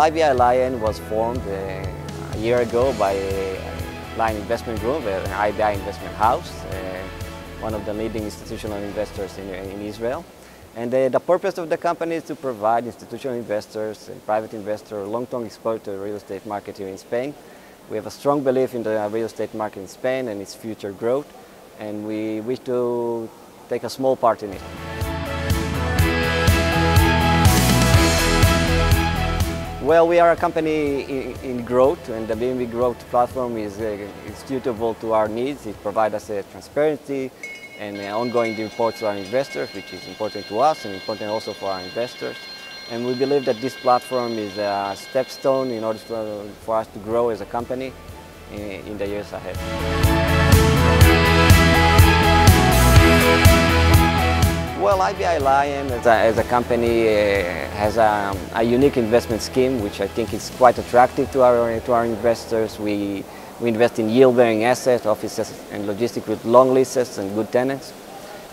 IBI Lion was formed uh, a year ago by Lion Investment Group, an IBI investment house, uh, one of the leading institutional investors in, in Israel. And uh, the purpose of the company is to provide institutional investors and private investors long-term exposure to the real estate market here in Spain. We have a strong belief in the real estate market in Spain and its future growth, and we wish to take a small part in it. Well, we are a company in, in growth, and the BME Growth platform is, uh, is suitable to our needs. It provides us a transparency and uh, ongoing reports to our investors, which is important to us and important also for our investors. And we believe that this platform is a stepstone in order to, for us to grow as a company in, in the years ahead. IBI Lion as a, as a company uh, has a, a, unique investment scheme which I think is quite attractive to our, to our investors. We, we invest in yield-bearing assets, offices and logistics with long leases and good tenants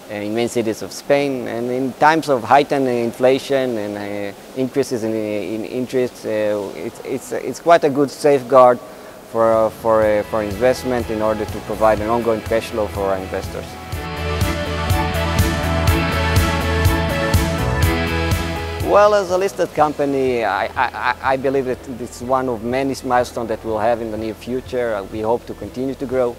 uh, in main cities of Spain. And in times of heightened inflation and uh, increases in, in interest, uh, it's, it's, it's quite a good safeguard for, for, for investment in order to provide an ongoing cash flow for our investors. Well, as a listed company, I, I, I, believe that it's one of many milestones that we'll have in the near future. Uh, we hope to continue to grow,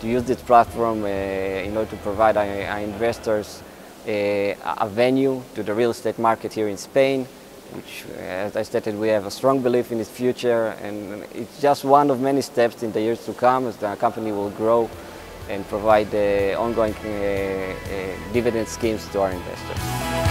to use this platform uh, in order to provide our, our investors uh, a venue to the real estate market here in Spain, which, uh, as I stated, we have a strong belief in its future, and it's just one of many steps in the years to come as the company will grow and provide ongoing uh, dividend schemes to our investors.